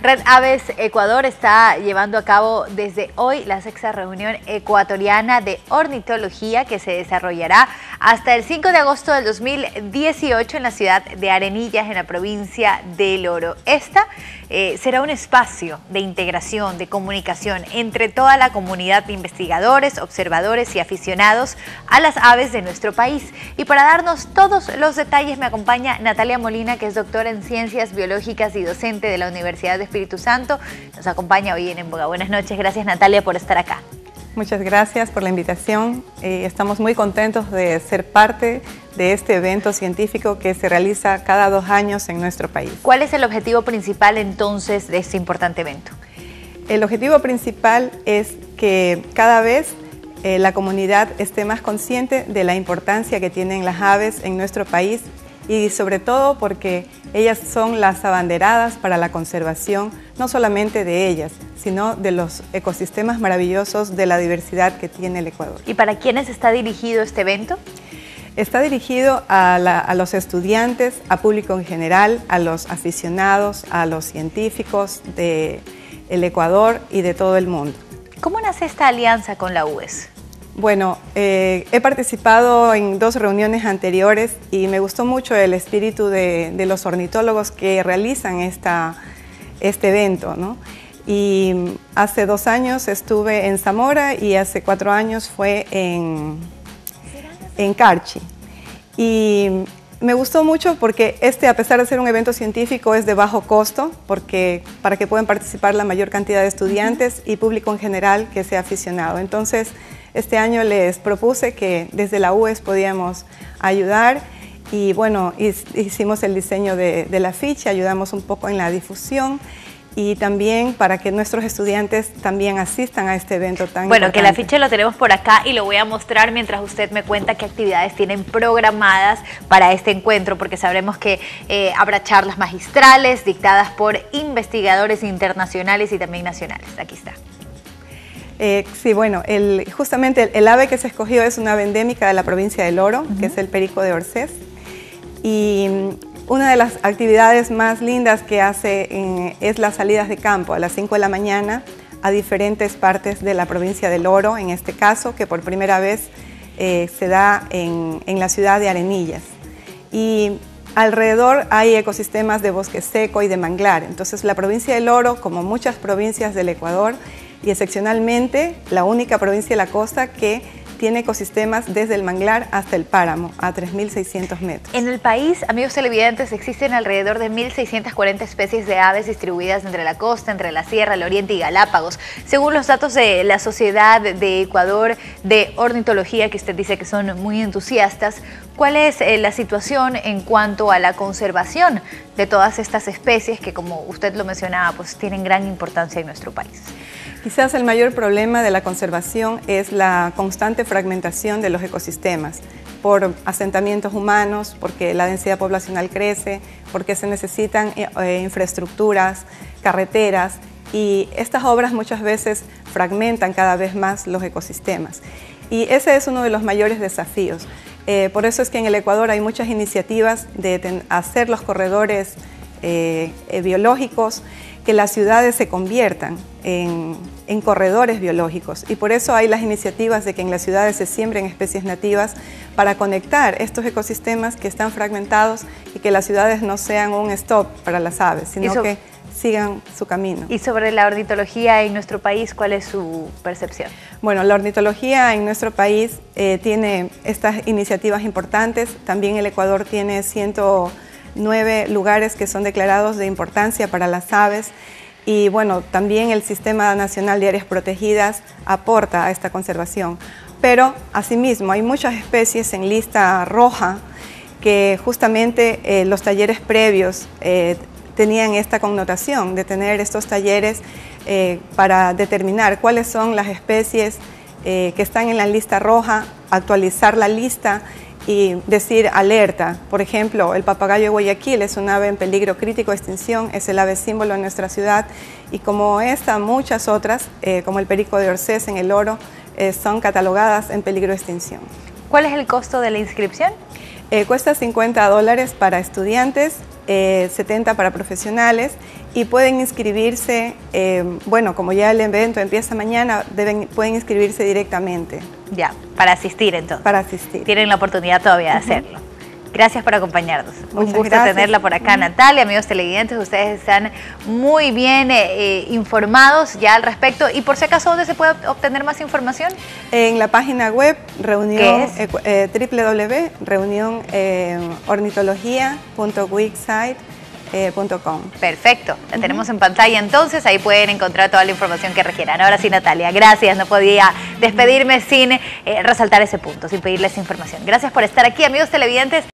Red Aves Ecuador está llevando a cabo desde hoy la sexta reunión ecuatoriana de ornitología que se desarrollará hasta el 5 de agosto del 2018 en la ciudad de Arenillas, en la provincia del Oro. Esta eh, será un espacio de integración, de comunicación entre toda la comunidad de investigadores, observadores y aficionados a las aves de nuestro país. Y para darnos todos los detalles me acompaña Natalia Molina, que es doctora en Ciencias Biológicas y docente de la Universidad de Espíritu Santo. Nos acompaña hoy en Boga. Buenas noches, gracias Natalia por estar acá. Muchas gracias por la invitación. Eh, estamos muy contentos de ser parte de este evento científico que se realiza cada dos años en nuestro país. ¿Cuál es el objetivo principal entonces de este importante evento? El objetivo principal es que cada vez eh, la comunidad esté más consciente de la importancia que tienen las aves en nuestro país y sobre todo porque ellas son las abanderadas para la conservación, no solamente de ellas, sino de los ecosistemas maravillosos de la diversidad que tiene el Ecuador. ¿Y para quiénes está dirigido este evento? Está dirigido a, los estudiantes, a público en general, a los aficionados, a los científicos del Ecuador y de todo el mundo. ¿Cómo nace esta alianza con la UES? Bueno, eh, he participado en dos reuniones anteriores y me gustó mucho el espíritu de, los ornitólogos que realizan esta, este evento. ¿no? Y hace dos años estuve en Zamora y hace cuatro años fue en, en Carchi. Y me gustó mucho porque este, a pesar de ser un evento científico, es de bajo costo, porque para que puedan participar la mayor cantidad de estudiantes y público en general que sea aficionado. Entonces, este año les propuse que desde la UES podíamos ayudar y bueno, hicimos el diseño de, la ficha, ayudamos un poco en la difusión y también para que nuestros estudiantes también asistan a este evento tan Bueno, que la ficha lo tenemos por acá y lo voy a mostrar mientras usted me cuenta qué actividades tienen programadas para este encuentro, porque sabremos que eh, habrá charlas magistrales dictadas por investigadores internacionales y también nacionales. Aquí está. Eh, sí, bueno, justamente el, ave que se escogió es una ave endémica de la provincia del Oro, que es el perico de Orsés. Y mm, una de las actividades más lindas que hace eh, es las salidas de campo a las 5 de la mañana a diferentes partes de la provincia del Oro, en este caso, que por primera vez eh, se da en, en la ciudad de Arenillas. Y alrededor hay ecosistemas de bosque seco y de manglar. Entonces la provincia del Oro, como muchas provincias del Ecuador, y excepcionalmente la única provincia de la costa que tiene ecosistemas desde el manglar hasta el páramo, a 3.600 metros. En el país, amigos televidentes, existen alrededor de 1.640 especies de aves distribuidas entre la costa, entre la sierra, el oriente y Galápagos. Según los datos de la Sociedad de Ecuador de Ornitología, que usted dice que son muy entusiastas, ¿cuál es eh, la situación en cuanto a la conservación de todas estas especies que, como usted lo mencionaba, pues tienen gran importancia en nuestro país? Quizás el mayor problema de la conservación es la constante fragmentación de los ecosistemas por asentamientos humanos, porque la densidad poblacional crece, porque se necesitan eh, eh, infraestructuras, carreteras y estas obras muchas veces fragmentan cada vez más los ecosistemas. Y ese es uno de los mayores desafíos. Eh, por eso es que en el Ecuador hay muchas iniciativas de hacer los corredores biológicos que las ciudades se conviertan en, corredores biológicos y por eso hay las iniciativas de que en las ciudades se siembren especies nativas para conectar estos ecosistemas que están fragmentados y que las ciudades no sean un stop para las aves, sino que sigan su camino. ¿Y sobre la ornitología en nuestro país, cuál es su percepción? Bueno, la ornitología en nuestro país eh, tiene estas iniciativas importantes, también el Ecuador tiene ciento nueve lugares que son declarados de importancia para las aves y bueno, también el Sistema Nacional de Áreas Protegidas aporta a esta conservación. Pero asimismo hay muchas especies en lista roja que justamente eh, los talleres previos eh, tenían esta connotación de tener estos talleres eh, para determinar cuáles son las especies que están en la lista roja, actualizar la lista y decir alerta. Por ejemplo, el papagayo de Guayaquil es un ave en peligro crítico de extinción, es el ave símbolo de nuestra ciudad y como esta, muchas otras, eh, como el perico de Orsés en el oro, eh, son catalogadas en peligro de extinción. ¿Cuál es el costo de la inscripción? Eh, cuesta 50 dólares para estudiantes 70 para profesionales y pueden inscribirse, bueno, como ya el evento empieza mañana, deben, pueden inscribirse directamente. Ya, para asistir entonces. Para asistir. Tienen la oportunidad todavía de hacerlo. Gracias por acompañarnos. Un gusto tenerla por acá, Natalia. Amigos televidentes, ustedes están muy bien eh, eh, informados ya al respecto. Y por si acaso, ¿dónde se puede obtener más información? En la página web reunión, eh, www.reunionornitología.wixsite.com. Perfecto, la tenemos en pantalla entonces, ahí pueden encontrar toda la información que requieran. Ahora sí, Natalia, gracias, no podía despedirme sin resaltar ese punto, sin pedirles información. Gracias por estar aquí, amigos televidentes.